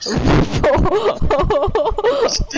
哈哈哈哈哈哈哈哈